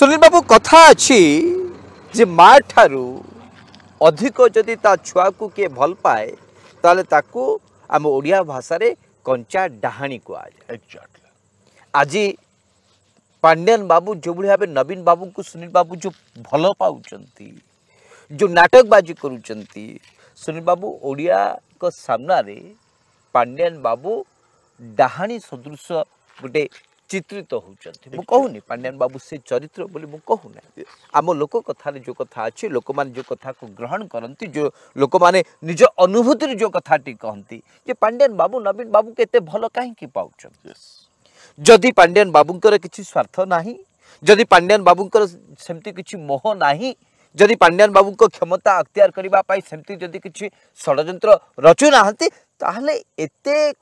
ସୁନୀଲ ବାବୁ କଥା ଅଛି ଯେ ମା ଠାରୁ ଅଧିକ ଯଦି ତା ଛୁଆକୁ କିଏ ଭଲ ପାଏ ତାହେଲେ ତାକୁ ଆମ ଓଡ଼ିଆ ଭାଷାରେ କଞ୍ଚା ଡାହାଣୀ କୁହାଯାଏ ଆଜି ପାଣ୍ଡିଆନ ବାବୁ ଯେଉଁଭଳି ଭାବେ ନବୀନ ବାବୁଙ୍କୁ ସୁନୀଲ ବାବୁ ଯେଉଁ ଭଲ ପାଉଛନ୍ତି ଯେଉଁ ନାଟକବାଜି କରୁଛନ୍ତି ସୁନୀଲ ବାବୁ ଓଡ଼ିଆଙ୍କ ସାମ୍ନାରେ ପାଣ୍ଡିଆନ ବାବୁ ଡାହାଣୀ ସଦୃଶ ଗୋଟେ चित्रित हो कहूनी पांडियान बाबू से चरित्र बोली कहूना आम लोक कथा जो कथा अच्छे लोक मैंने जो कथा को ग्रहण करती जो लोक मैंने निज अनुभूति जो कथी कहती पांडियान बाबू नवीन बाबू के भल कहीं पाच जदि पांडियान बाबूंर किसी स्वार्थ ना जदि पांडियान बाबूंर सेमती किसी मोह ना जदि पांडियान बाबू को क्षमता अख्तिर करने सेमती किसी षड़ रचु ना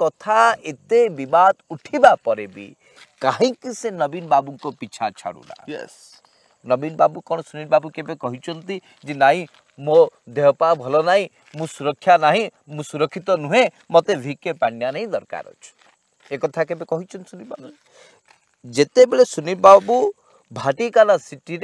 कथा एत बद उठापर भी कहीं से नवीन बाबू को पिछा छाड़ूना yes. नवीन बाबू कौन सुनील बाबू के जी नाई मो देहपा भल ना मु सुरक्षा ना मु सुरक्षित तो नुहे मत भिके पांड्या नहीं दरकार अच्छे एक सुनील बाबू जिते बड़े सुनील बाबू भाटिकाला सिटी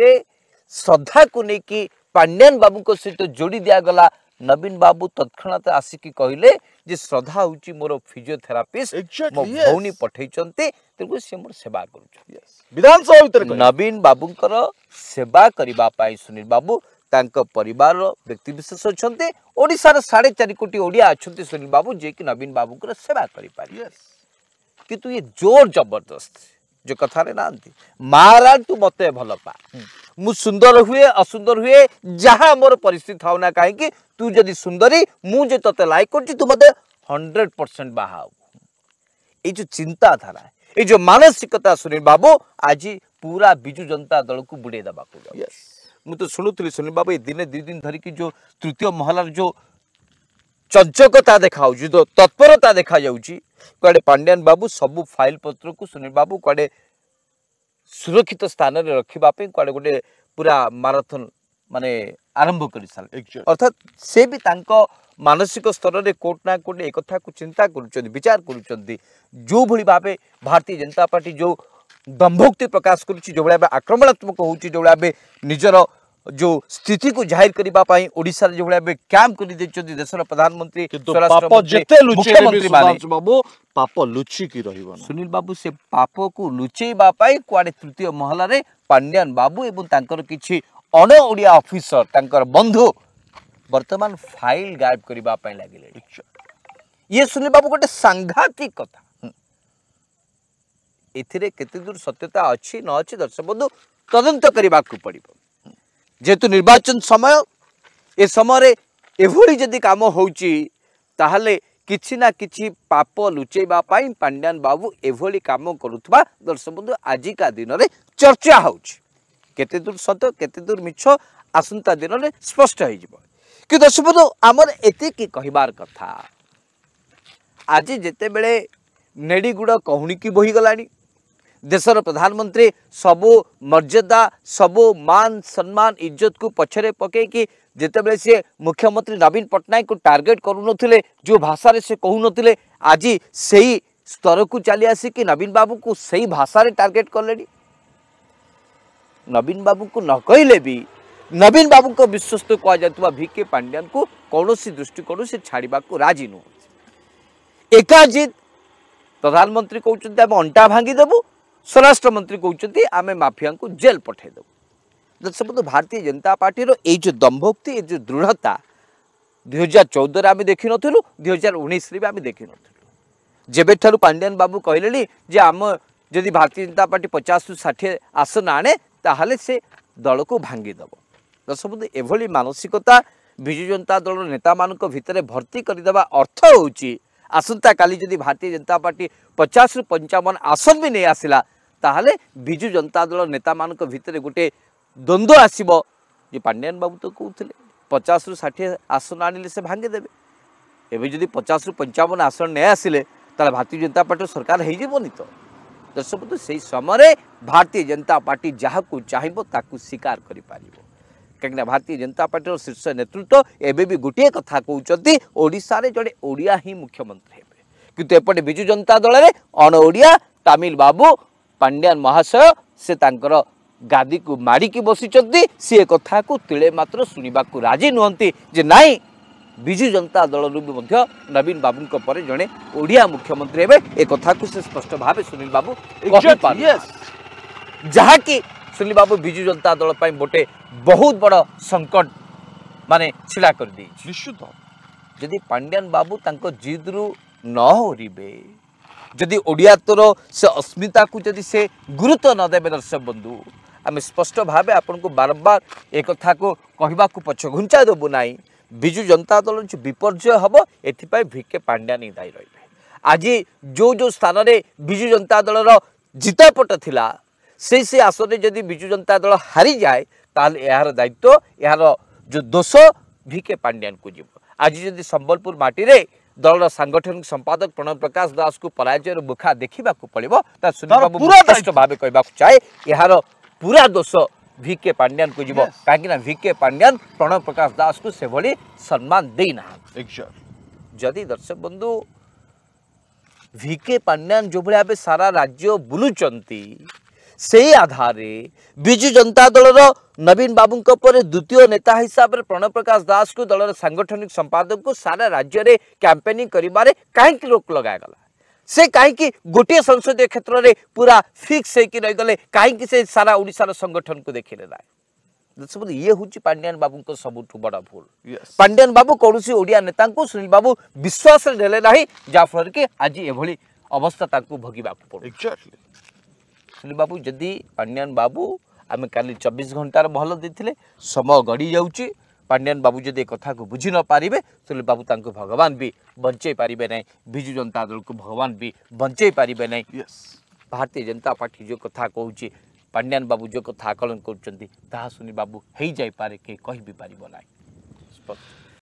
श्रद्धा को लेकिन पांड्यान बाबू सहित जोड़ी दिगला ନବୀନ ବାବୁ ତତ୍କ୍ଷଣାତ ଆସିକି କହିଲେ ଯେ ଶ୍ରଦ୍ଧା ହେଉଛି ମୋର ଫିଜିଓଥେରାପିଷ୍ଟ ମୋ ଭଉଣୀ ପଠେଇଛନ୍ତି ତେଣୁ ସେ ମୋର ସେବା କରୁଛନ୍ତି ବିଧାନସଭା ଭିତରେ ନବୀନ ବାବୁଙ୍କର ସେବା କରିବା ପାଇଁ ସୁନୀଲ ବାବୁ ତାଙ୍କ ପରିବାରର ବ୍ୟକ୍ତିବିଶେଷ ଅଛନ୍ତି ଓଡ଼ିଶାର ସାଢ଼େ ଚାରି କୋଟି ଓଡ଼ିଆ ଅଛନ୍ତି ସୁନୀଲ ବାବୁ ଯିଏକି ନବୀନ ବାବୁଙ୍କର ସେବା କରିପାରିବେ କିନ୍ତୁ ଇଏ ଜୋର ଜବରଦସ୍ତ जो कथा ना मारा तू मत भल पा मु सुंदर हुए असुंदर हुए जहाँ मोर पिस्थित था ना कहीं तू जदि सुंदरी मुझे तोते तो लाइक कर मत हंड्रेड परसेंट बाहा ये जो चिंताधारा ये जो मानसिकता सुनील बाबू आज पूरा विजु जनता दल को बुड़े देवा मुझे तो शुणुली सुनील बाबू ये दिन दुई दिन धरिकी जो तृतीय महलार जो चज्जकता देखा युद्ध तत्परता देखा जाए पांड्यान बाबू सब फाइल पत्र को सुनील बाबू कड़े सुरक्षित स्थान में रखाप कड़े गोटे पूरा माराथन मान आरंभ कर सारे अर्थात से भी मानसिक स्तर में ना कोटे एक चिंता करचार कर जो भाई भारतीय जनता पार्टी जो दम्भोक्ति प्रकाश करो भाई आक्रमणात्मक होजर जो स्थिति को जाहिर करने क्या जो देश प्रधानमंत्री पाप लुचिकी सुनील बाबू से पाप को लुचे कड़े तृतीय महलार पांड्यान बाबू और किसी अण ओडिया अफिसर बंधु बर्तमान फाइल गायब करने लगे अच्छा। ये सुनील बाबू गोटे सांघातिक कथा ଏଥିରେ हम्म। दूर सत्यता अच्छी न अच्छी दर्शक बंधु तदंत करने को ପଡ଼ିବ যেহেতু নির্বাচন সময় এ সময় এভাবে যদি কাম হচ্ছে তাহলে কিছু না কিছু পাপ লুচাইবা পাণ্ড্যান বাবু এভাবে কাম করুবা দর্শক বন্ধু আজিকা দিনরে চর্চা হচ্ছে কেতে দূর সত কেতে দূর মিছ আসন্তা দিনরে স্পষ্ট হয়ে যাব কি দর্শক বন্ধু আমার কি কহবার কথা আজ যেতবে নেড়িগুড় কহুণিকি বহিগলা देशर प्रधानमंत्री सबु मर्यादा सबु मान सम्मान इज्जत को पचर पक जिते से मुख्यमंत्री नवीन पट्टनायक टार्गेट करून जो भाषा से कहून आज से ही स्तर को चली आसिक नवीन बाबू को सही भाषा टार्गेट कले नवीन बाबू को न कहले भी नवीन बाबू को विश्वस्त कहुआ भिके पांड्या को कौन सी दृष्टिकोण से छाड़क राजी नुह एकाजित प्रधानमंत्री कहते अंटा भांगी देवु स्वराष्ट्र मंत्री कहते आम मफिया को जेल पठाईदेव दर्शक भारतीय जनता पार्टी ये जो दम्भोक्ति जो दृढ़ता दुई हजार चौदह आम देखी नु दुई हजार उन्नीस भी आम देखी नु जब पांडियान बाबू कहले जे आम जदि भारतीय जनता पार्टी पचास रू षाठी आसन आने ताल से दल को भांगिदेव दर्शक एभली मानसिकता विजु जनता दल नेता मान भर भर्ती करदे अर्थ हो आसंता काली भारतीय जनता पार्टी पचास रु पंचावन आसन भी नहीं आसला তাহলে বিজু জনতা দল নেতা মানক ভিতরে গুটে দ্বন্দ্ব আসিব যে পান্ডিয়ান বাবু তো কউতলে 50 ৰ 60 আসন আনিলে সে ভাঙি দেবে এবি যদি 50 ৰ 55 আসন নে আছিলে তলে ভাৰতী জনতা পাৰ্টিৰ সরকার হৈ যাব নি ত দৰসopot সেই সময়ৰে ভাৰতী জনতা পাৰ্টি যাহকু চাইব তাকু শিকার কৰি পাৰিব কাৰক ভাৰতী জনতা পাৰ্টিৰ শীৰ্ষ নেতৃত্ব এবে বি গুটি কথা কউচতি ওড়িশাৰে জড়ে ওড়িয়া হি মুখ্যমন্ত্রী কিন্তু এপৰে বিজু জনতা দলৰে অণ ওড়িয়া তামিল বাবু ପାଣ୍ଡିଆନ ମହାଶୟ ସେ ତାଙ୍କର ଗାଦିକୁ ମାଡ଼ିକି ବସିଛନ୍ତି ସିଏ କଥାକୁ ତିଳେ ମାତ୍ର ଶୁଣିବାକୁ ରାଜି ନୁହନ୍ତି ଯେ ନାଇଁ ବିଜୁ ଜନତା ଦଳରୁ ବି ମଧ୍ୟ ନବୀନ ବାବୁଙ୍କ ପରେ ଜଣେ ଓଡ଼ିଆ ମୁଖ୍ୟମନ୍ତ୍ରୀ ହେବେ ଏ କଥାକୁ ସେ ସ୍ପଷ୍ଟ ଭାବେ ସୁନୀଲ ବାବୁ ଯାହାକି ସୁନୀଲ ବାବୁ ବିଜୁ ଜନତା ଦଳ ପାଇଁ ଗୋଟେ ବହୁତ ବଡ଼ ସଙ୍କଟ ମାନେ ଛିଡ଼ା କରିଦେଇଛି ନିଶ୍ଚିତ ଯଦି ପାଣ୍ଡିଆନ ବାବୁ ତାଙ୍କ ଜିଦ୍ରୁ ନ ହରିବେ ଯଦି ଓଡ଼ିଆତର ସେ ଅସ୍ମିତାକୁ ଯଦି ସେ ଗୁରୁତ୍ୱ ନ ଦେବେ ଦର୍ଶକ ବନ୍ଧୁ ଆମେ ସ୍ପଷ୍ଟ ଭାବେ ଆପଣଙ୍କୁ ବାରମ୍ବାର ଏ କଥାକୁ କହିବାକୁ ପଛ ଘୁଞ୍ଚା ଦେବୁ ନାହିଁ ବିଜୁ ଜନତା ଦଳ ଯେଉଁ ବିପର୍ଯ୍ୟୟ ହେବ ଏଥିପାଇଁ ଭି କେ ପାଣ୍ଡ୍ୟାନି ଦାୟୀ ରହିବେ ଆଜି ଯେଉଁ ଯେଉଁ ସ୍ଥାନରେ ବିଜୁ ଜନତା ଦଳର ଜିତାପଟ ଥିଲା ସେହି ସେହି ଆସନରେ ଯଦି ବିଜୁ ଜନତା ଦଳ ହାରିଯାଏ ତାହେଲେ ଏହାର ଦାୟିତ୍ୱ ଏହାର ଯେଉଁ ଦୋଷ ଭି କେ ପାଣ୍ଡ୍ୟାନକୁ ଯିବ ଆଜି ଯଦି ସମ୍ବଲପୁର ମାଟିରେ दल सांगठनिक संपादक प्रणव प्रकाश दास को पराजयर मुखा देखा पड़ो भाव कह चाहे यार पूरा दोष भिके पांड्यान को जीव कहीं भिके पांड्यान प्रणव प्रकाश दास को से भाई सम्मान देना जदि दर्शक बंधु भिके पांड्यान जो भाव सारा राज्य बुलूंट से आधार विजु जनता दल नवीन बाबू पर द्वितीय नेता हिसाब से प्रणव प्रकाश दास को दल सांगठनिक संपादक को सारा राज्य में कैंपेनिंग करें कहीं रोक लगला से कहीं गोटे संसदीय क्षेत्र में पूरा फिक्स होगले कहीं सारा ओडार संगठन को देखने ना ये हूँ पांडियान बाबू को सब बड़ भूल yes. पांडियान बाबू कौन ओडिया नेता सुनील बाबू विश्वास ने जहाँफल कि आज एभली अवस्था भोगे ଅଶ୍ୱିନୀ ବାବୁ ଯଦି ପାଣ୍ଡିଆନ ବାବୁ ଆମେ କାଲି ଚବିଶ ଘଣ୍ଟାର ମହଲ ଦେଇଥିଲେ ସମୟ ଗଡ଼ି ଯାଉଛି ପାଣ୍ଡିଆନ ବାବୁ ଯଦି ଏ କଥାକୁ ବୁଝି ନପାରିବେ ତାହେଲେ ବାବୁ ତାଙ୍କୁ ଭଗବାନ ବି ବଞ୍ଚେଇ ପାରିବେ ନାହିଁ ବିଜୁ ଜନତା ଦଳକୁ ଭଗବାନ ବି ବଞ୍ଚେଇ ପାରିବେ ନାହିଁ ଭାରତୀୟ ଜନତା ପାର୍ଟି ଯେଉଁ କଥା କହୁଛି ପାଣ୍ଡିଆନ ବାବୁ ଯେଉଁ କଥା ଆକଳନ କରୁଛନ୍ତି ତାହା ଶୁଣି ବାବୁ ହେଇଯାଇପାରେ କେହି କହିବି ପାରିବ ନାହିଁ ସ୍ପଷ୍ଟ